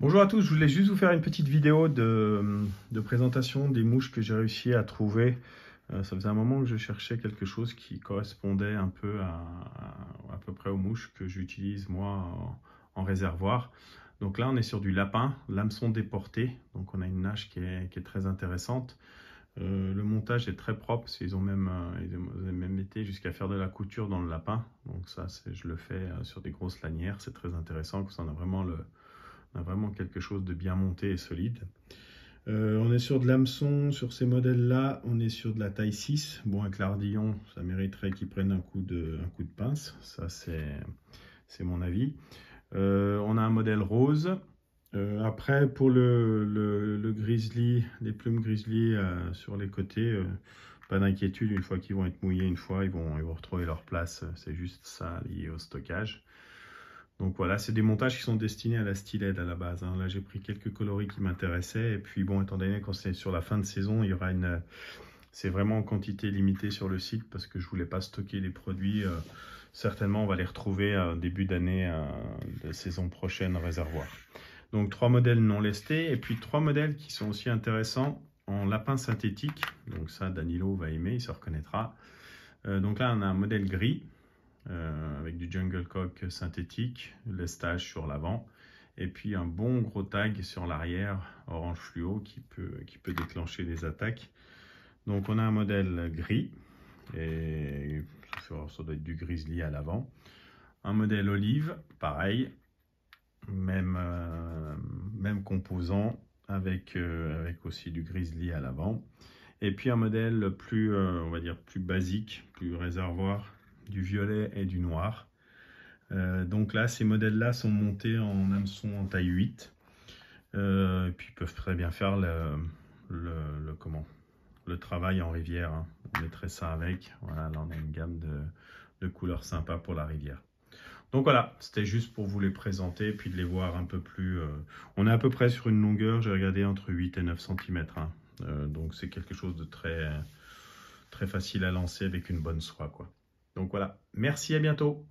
Bonjour à tous, je voulais juste vous faire une petite vidéo de, présentation des mouches que j'ai réussi à trouver. Euh, ça faisait un moment que je cherchais quelque chose qui correspondait un peu à, peu près aux mouches que j'utilise moi en, réservoir. Donc là on est sur du lapin, l'hameçon déporté, donc on a une nage qui est, très intéressante. Euh, le montage est très propre, ils ont même, euh, ils ont même été jusqu'à faire de la couture dans le lapin. Donc ça, je le fais sur des grosses lanières, c'est très intéressant, parce qu'on a vraiment le, on vraiment quelque chose de bien monté et solide. Euh, on est sur de l'hameçon, sur ces modèles-là, on est sur de la taille 6. Bon, avec l'ardillon, ça mériterait qu'ils prennent un coup, de, un coup de pince, ça c'est mon avis. Euh, on a un modèle rose. Euh, après, pour le, le, grizzly, les plumes grizzly sur les côtés, pas d'inquiétude, une fois qu'ils vont être mouillés une fois, ils vont, ils vont retrouver leur place. C'est juste ça lié au stockage. Donc voilà, c'est des montages qui sont destinés à la stylette à la base. Hein. Là, j'ai pris quelques coloris qui m'intéressaient. Et puis bon, étant donné qu'on c'est sur la fin de saison, il y aura une... C'est vraiment en quantité limitée sur le site parce que je voulais pas stocker les produits. Euh, certainement, on va les retrouver euh, début d'année euh, de saison prochaine réservoir. Donc trois modèles non lestés et puis trois modèles qui sont aussi intéressants en lapin synthétique. Donc ça, Danilo va aimer, il se reconnaîtra. donc là, on a un modèle gris euh, avec du jungle cock synthétique, lestage sur l'avant, et puis un bon gros tag sur l'arrière, orange fluo, qui peut, déclencher des attaques. Donc on a un modèle gris, et ça doit être du grizzly à l'avant. Un modèle olive, pareil, même, euh, composant, avec, euh, avec aussi du grizzly à l'avant. Et puis un modèle plus, on va dire, plus basique, plus réservoir, du violet et du noir. Euh, donc là, ces modèles-là sont montés en hameçon en taille 8. Euh, et puis ils peuvent très bien faire le, travail en rivière. Hein. On mettrait ça avec. Voilà, là on a une gamme de, de couleurs sympas pour la rivière. Donc voilà, c'était juste pour vous les présenter, puis de les voir un peu plus... Euh, on est à peu près sur une longueur, j'ai regardé, entre 8 et 9 cm. Hein. donc c'est quelque chose de très, facile à lancer avec une bonne soie. Donc voilà, merci, à bientôt.